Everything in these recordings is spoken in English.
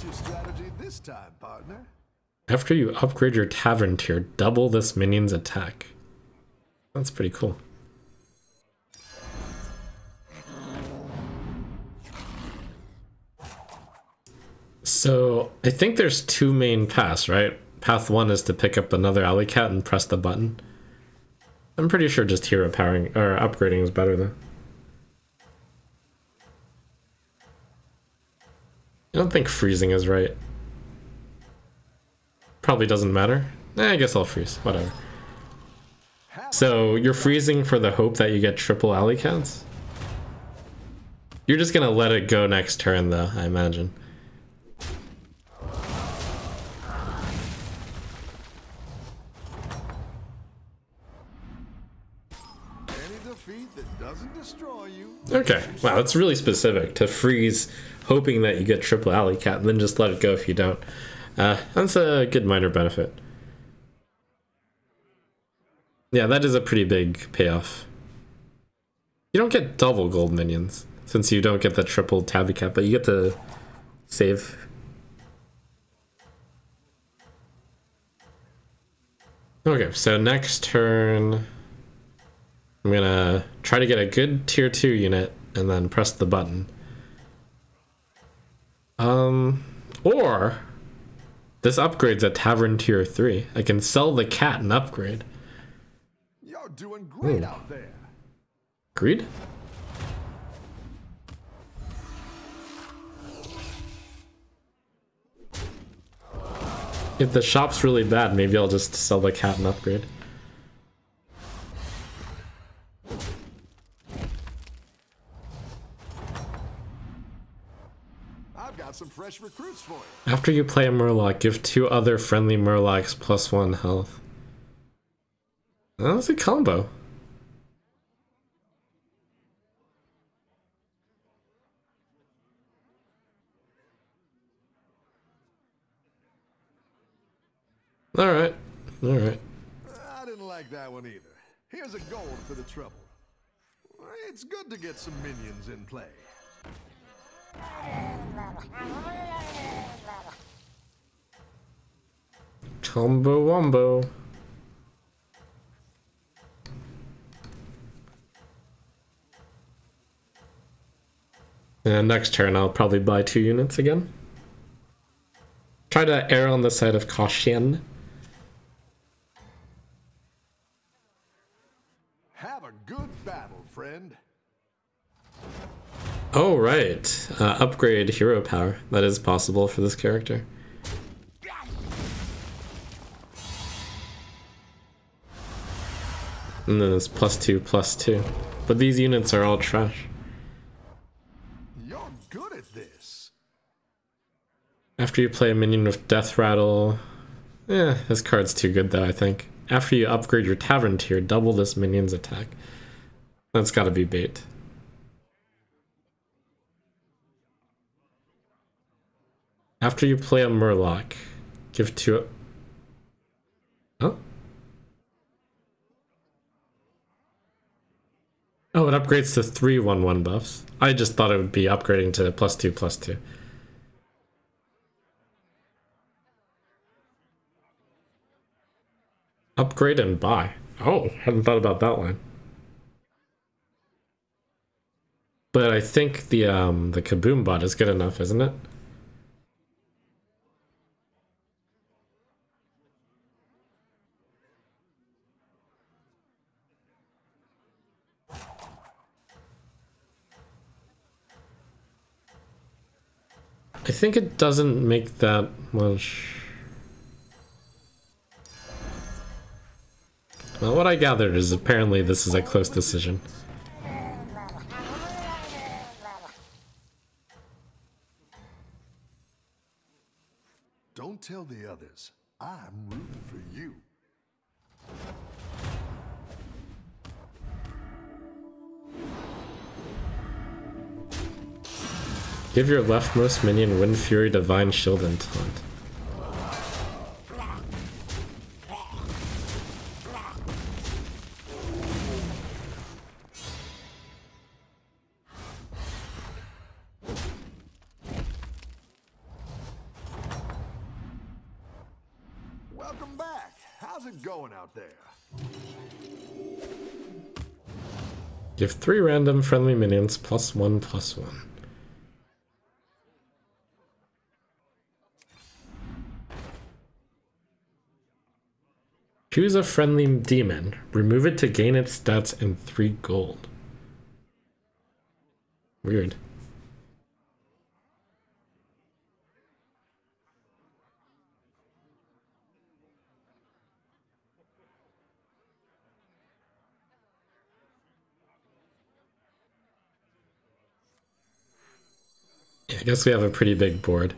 What's your strategy this time, partner? After you upgrade your tavern tier, double this minion's attack. That's pretty cool. So I think there's two main paths, right? Path one is to pick up another alley cat and press the button. I'm pretty sure just hero powering or upgrading is better though. I don't think freezing is right. Probably doesn't matter. Eh, I guess I'll freeze. Whatever. So you're freezing for the hope that you get triple alley cats? You're just gonna let it go next turn though, I imagine. Okay, wow, that's really specific to freeze, hoping that you get triple alley cat, and then just let it go if you don't. Uh, that's a good minor benefit. Yeah, that is a pretty big payoff. You don't get double gold minions, since you don't get the triple tabby cat, but you get the save. Okay, so next turn... I'm gonna try to get a good tier 2 unit and then press the button. Um, or this upgrades a tavern tier 3. I can sell the cat and upgrade. You're doing great Ooh. out there. Greed? If the shop's really bad, maybe I'll just sell the cat and upgrade. After you play a Murloc, give two other friendly Murlocs plus one health. That's a combo. Alright. Alright. I didn't like that one either. Here's a gold for the trouble. It's good to get some minions in play. Chombo Wombo. And next turn I'll probably buy two units again. Try to err on the side of caution. Uh, upgrade hero power. That is possible for this character. And then it's plus two, plus two. But these units are all trash. You're good at this. After you play a minion with Death Rattle... Yeah, this card's too good though, I think. After you upgrade your Tavern tier, double this minion's attack. That's gotta be bait. After you play a Murloc, give two... Oh? Oh, it upgrades to three one one buffs. I just thought it would be upgrading to plus 2, plus 2. Upgrade and buy. Oh, hadn't thought about that line. But I think the um, the Kaboom bot is good enough, isn't it? I think it doesn't make that much... Well, what I gathered is apparently this is a close decision. Give your leftmost minion Wind Fury Divine Shield and Taunt. Welcome back. How's it going out there? Give three random friendly minions plus one plus one. Choose a friendly demon. Remove it to gain its stats and three gold. Weird. I guess we have a pretty big board.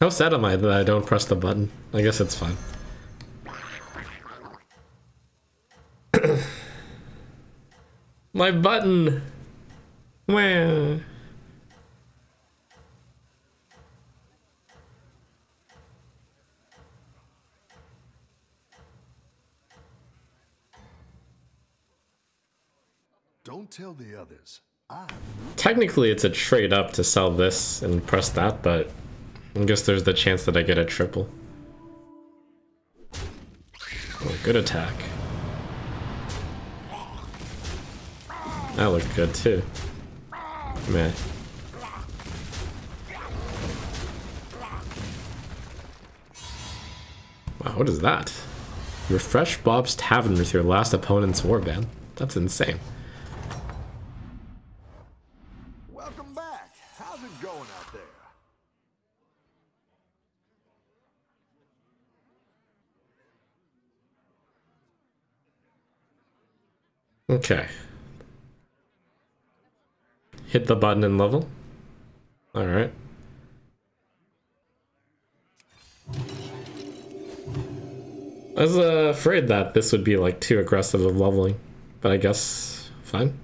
How sad am I that I don't press the button? I guess it's fine. My button! Where? Don't tell the others. Ah. Technically, it's a trade up to sell this and press that, but I guess there's the chance that I get a triple. Oh, good attack. That looked good too. Man. Wow, what is that? Refresh Bob's Tavern with your last opponent's warband. That's insane. Okay. Hit the button and level. Alright. I was uh, afraid that this would be like too aggressive of leveling, but I guess fine.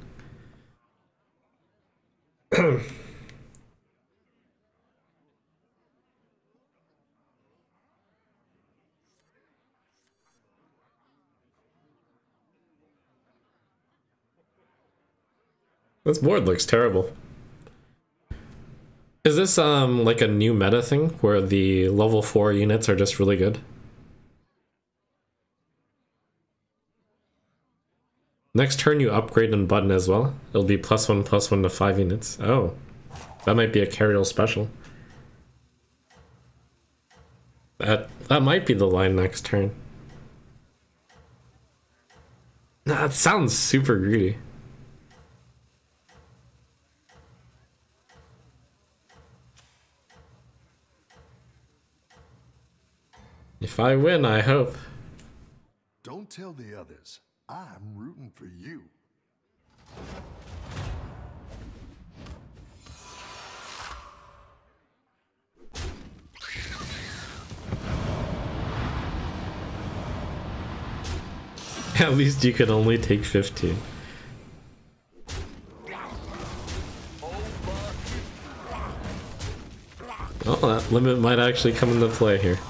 This board looks terrible. Is this um like a new meta thing where the level 4 units are just really good? Next turn you upgrade and button as well. It'll be plus 1 plus 1 to 5 units. Oh. That might be a Cariel special. That that might be the line next turn. That sounds super greedy. If I win, I hope. Don't tell the others. I'm rooting for you. At least you can only take 15. Oh, that limit might actually come into play here.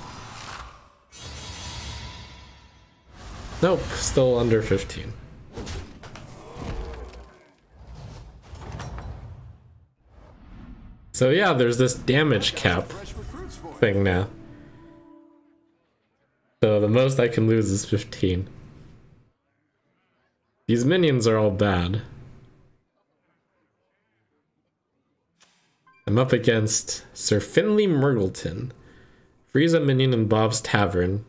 Nope, still under 15. So yeah, there's this damage cap thing now. So the most I can lose is 15. These minions are all bad. I'm up against Sir Finley Mrrgglton. Freeze a minion in Bob's Tavern.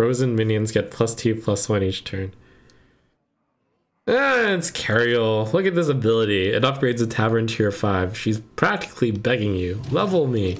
Frozen minions get plus two, plus one each turn. Ah, it's Cariel. Look at this ability. It upgrades a tavern to tier 5. She's practically begging you. Level me.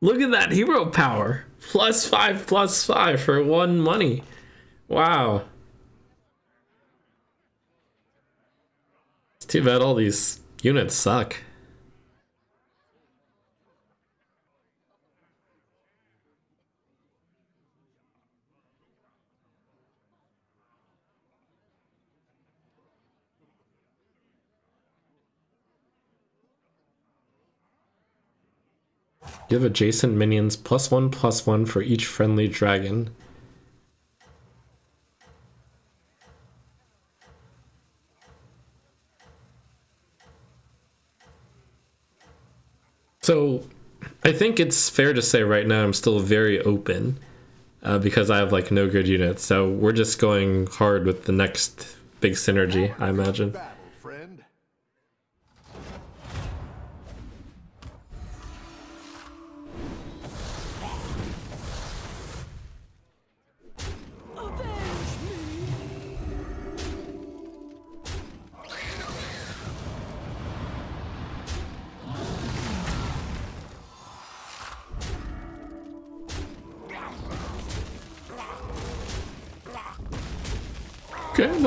Look at that hero power. Plus five, plus five for one money. Wow. It's too bad all these units suck. Give adjacent minions plus one plus one for each friendly dragon. So, I think it's fair to say right now I'm still very open uh, because I have like no good units. So we're just going hard with the next big synergy, I imagine.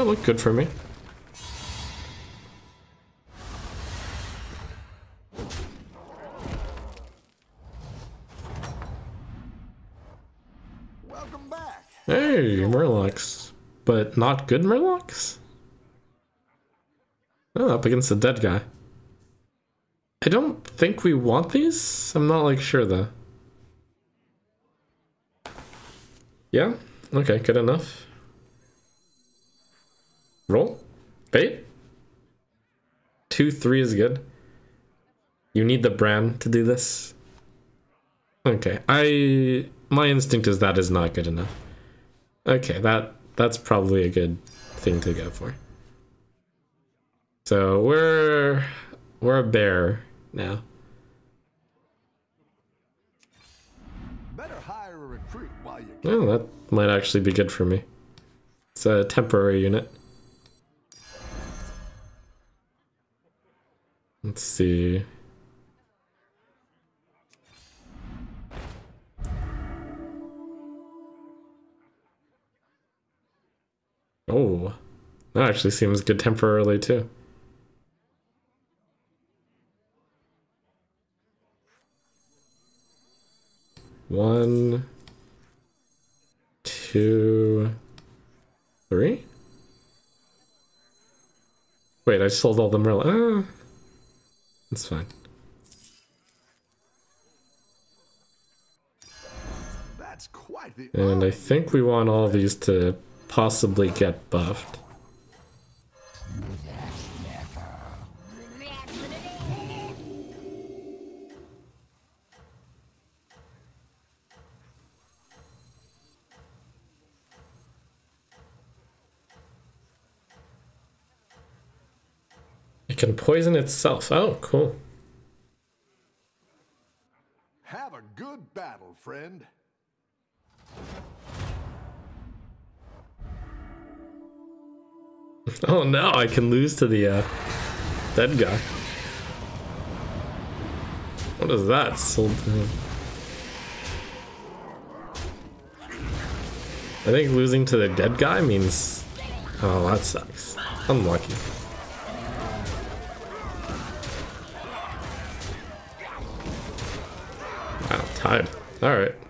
Looked good for me. Welcome back. Hey, Murlocs. But not good Murlocs? Oh, up against the dead guy. I don't think we want these. I'm not like sure though. Yeah? Okay, good enough. Roll. Bait. Two, three is good. You need the brand to do this. Okay, I my instinct is that is not good enough. Okay, that that's probably a good thing to go for. So we're we're a bear now. Better hire a recruit while you Oh, that might actually be good for me. It's a temporary unit. Let's see. Oh, that actually seems good temporarily too. One, two, three. Wait, I sold all the Merlin. Ah. It's fine. That's quite the And I think we want all these to possibly get buffed. Can poison itself. Oh, cool. Have a good battle, friend. oh no, I can lose to the uh, dead guy. What is that? Him. I think losing to the dead guy means... Oh, that sucks. Unlucky. Tied. Alright. The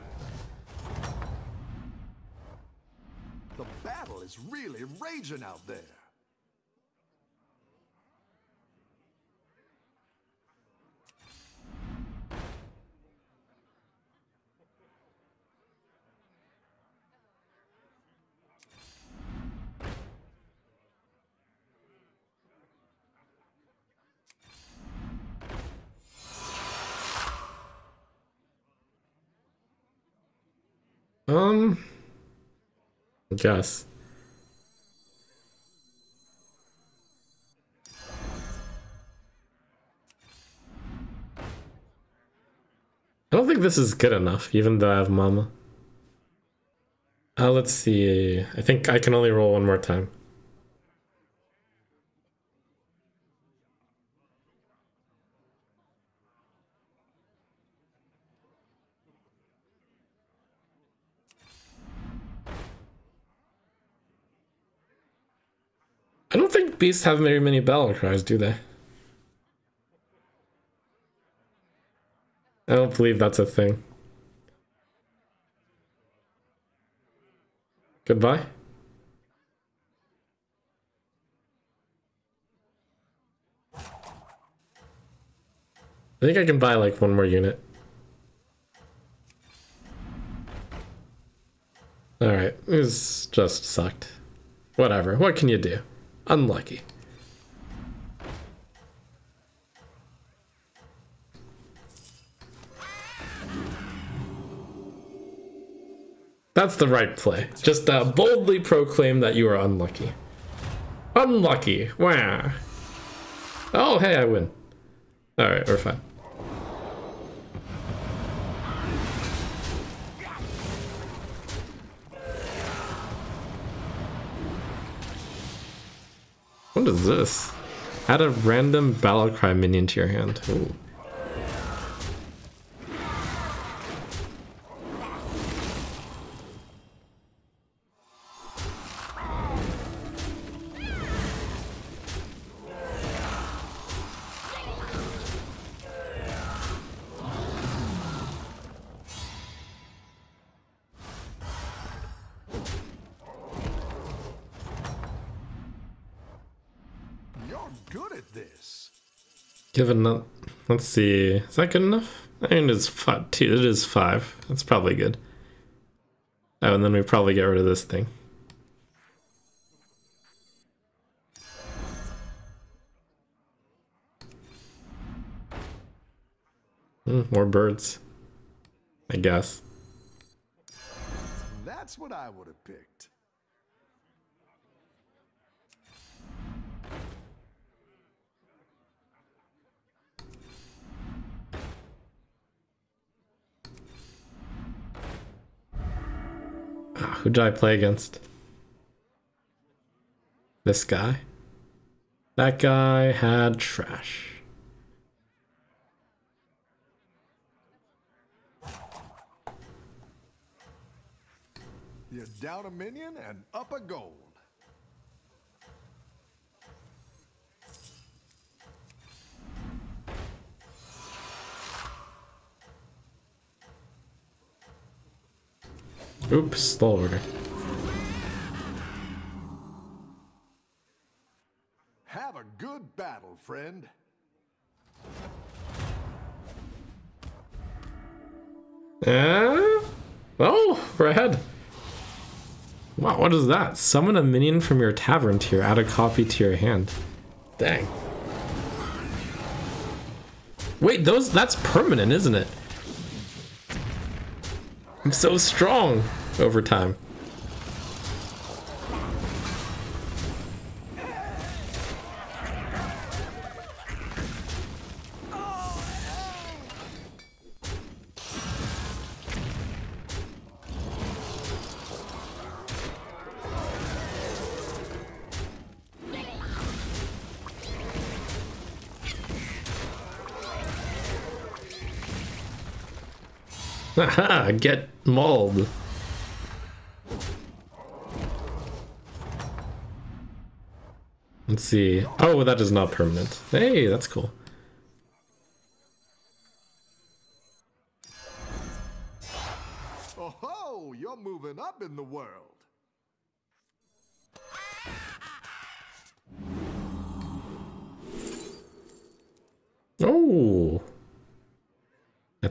Um, I guess. I don't think this is good enough, even though I have Mama. Uh, let's see. I think I can only roll one more time. beasts have very many battle cries, do they? I don't believe that's a thing. Goodbye. I think I can buy like one more unit. Alright, this just sucked. Whatever, what can you do? Unlucky. That's the right play. Just uh, boldly proclaim that you are unlucky. Unlucky. Wow. Oh, hey, I win. Alright, we're fine. What is this? Add a random battle cry minion to your hand. Ooh. Given that, let's see, is that good enough? I mean, it's five, two, it is five. That's probably good. Oh, and then we probably get rid of this thing. Mm, more birds. I guess. That's what I would have picked. Who did I play against? This guy? That guy had trash. You're down a minion and up a gold. Oops, Lord. Have a good battle, friend. Uh, oh, we're. Wow, what is that? Summon a minion from your tavern tier. Add a copy to your hand. Dang. Wait, those that's permanent, isn't it? I'm so strong over time. Haha, get mauled. Let's see. Oh, that is not permanent. Hey, that's cool.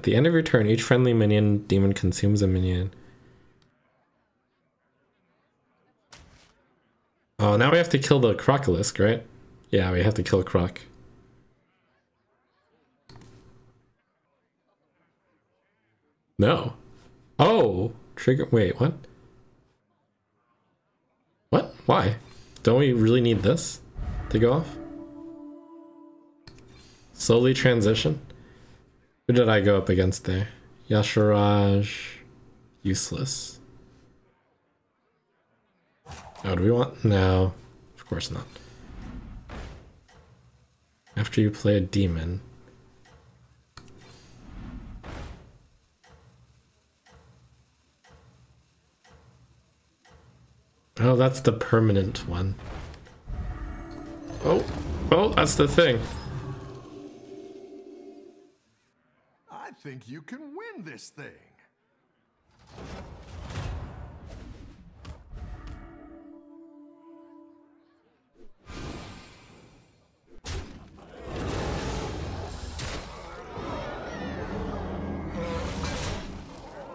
The end of your turn, each friendly minion demon consumes a minion. Oh, now we have to kill the Crocolisk, right? Yeah, we have to kill Croc. No. Oh, trigger. Wait, what? What? Why? Don't we really need this to go off? Slowly transition? Who did I go up against there? Y'Shaarj. Useless. Oh, do we want? No. Of course not. After you play a demon. Oh, that's the permanent one. Oh, oh, that's the thing. think you can win this thing?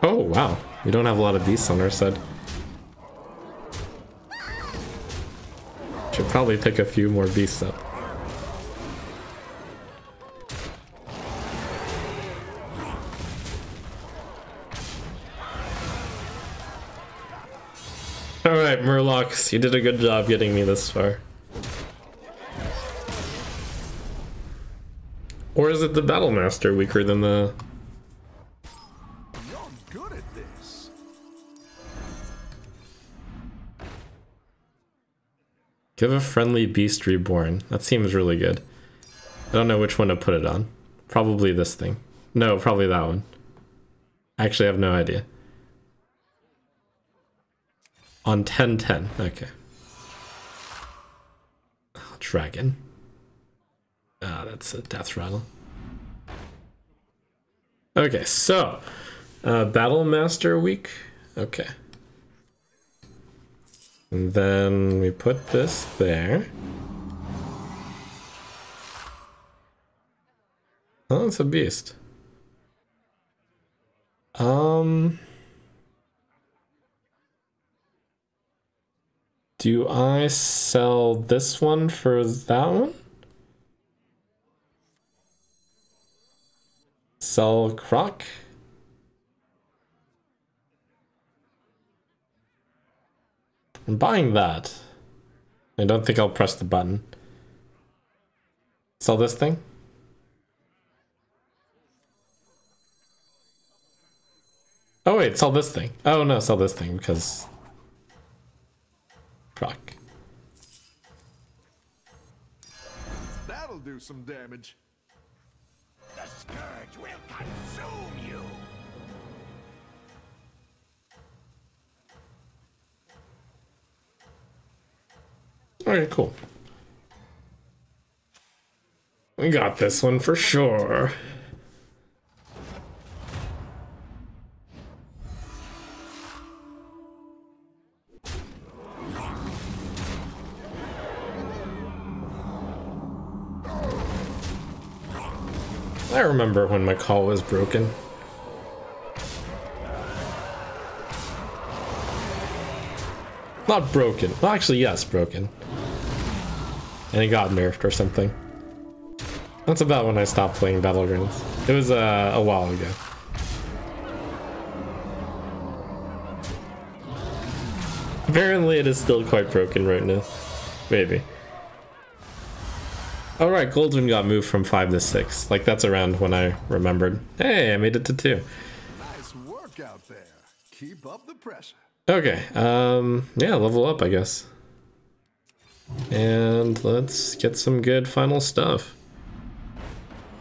Oh, wow. We don't have a lot of beasts on our side. Should probably pick a few more beasts up. You did a good job getting me this far. Or is it the Battle Master weaker than the... Give a friendly beast reborn. That seems really good. I don't know which one to put it on. Probably this thing. No, probably that one. Actually, I have no idea. On 1010. Okay. Oh, dragon. Ah, that's a death rattle. Okay, so uh, Battle Master week. Okay. And then we put this there. Oh, it's a beast. Um. Do I sell this one for that one? Sell Croc? I'm buying that. I don't think I'll press the button. Sell this thing? Oh wait, sell this thing. Oh no, sell this thing because... Proc. That'll do some damage. The scourge will consume you. Alright, cool. We got this one for sure. I remember when Macaw was broken. Not broken. Well, actually, yes, broken. And it got nerfed or something. That's about when I stopped playing Battlegrounds. It was uh, a while ago. Apparently it is still quite broken right now. Maybe. Alright, Goldrinn got moved from 5 to 6. Like, that's around when I remembered. Hey, I made it to 2. Nice work out there. Keep up the pressure. Okay, um, yeah, level up, I guess. And let's get some good final stuff.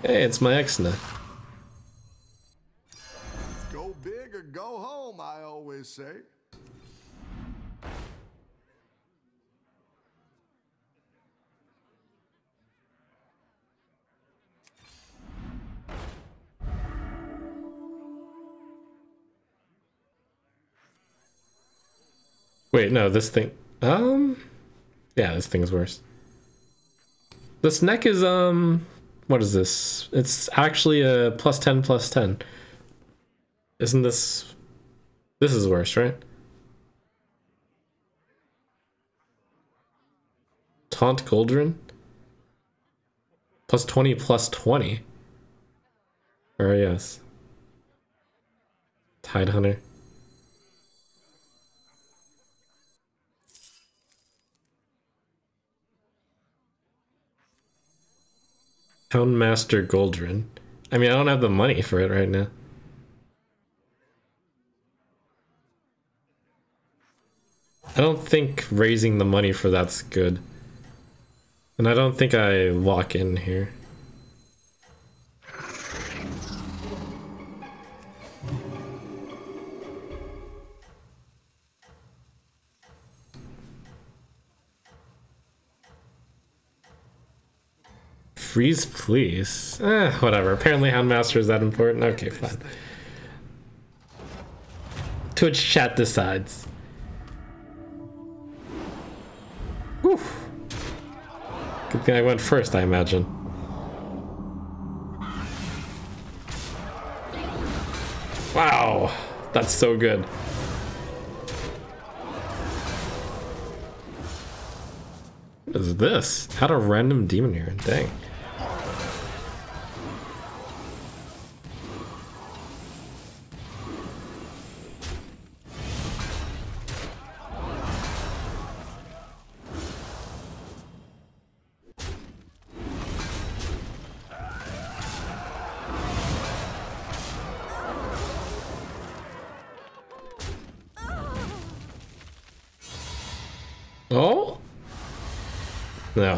Hey, it's my Exna. Go big or go home, I always say. Wait, no, this thing. Um, yeah, this thing's worse. This neck is um, what is this? It's actually a plus ten plus ten. Isn't this? This is worse, right? Taunt Goldrinn. Plus twenty plus twenty. Or yes. Tide Houndmaster Goldrinn. I mean, I don't have the money for it right now. I don't think raising the money for that's good. And I don't think I lock in here. Freeze, please. Eh, whatever. Apparently Houndmaster is that important. Okay, fine. Twitch chat decides. Oof. Good thing I went first, I imagine. Wow, that's so good. What is this? Add a random demon here. Dang.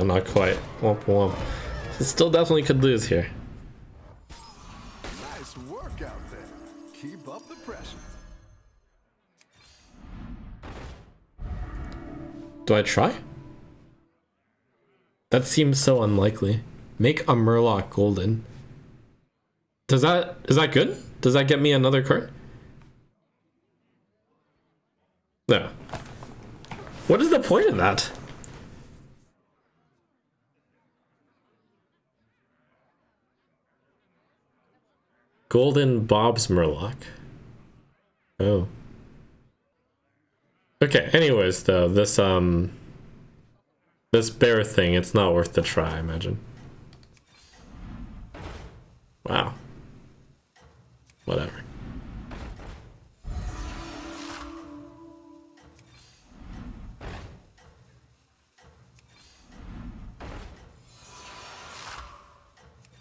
No, not quite. Womp womp. Still definitely could lose here. Nice work out there. Keep up the pressure. Do I try? That seems so unlikely. Make a Murloc golden. Does that is that good? Does that get me another card? No. What is the point of that? Golden Bob's Murloc. Oh. Okay, anyways though, this um this bear thing, it's not worth the try, I imagine. Wow. Whatever.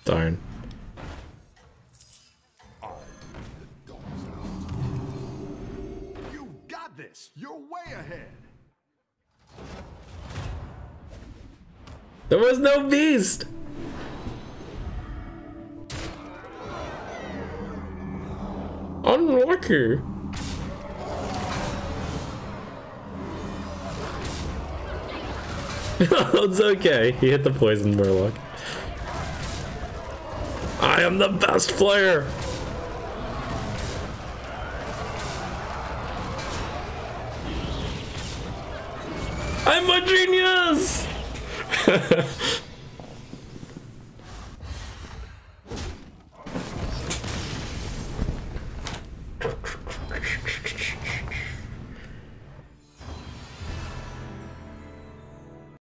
Darn. This. You're way ahead. There was no beast! Unlucky. Oh, it's okay. He hit the poison murloc. I am the best player. Genius.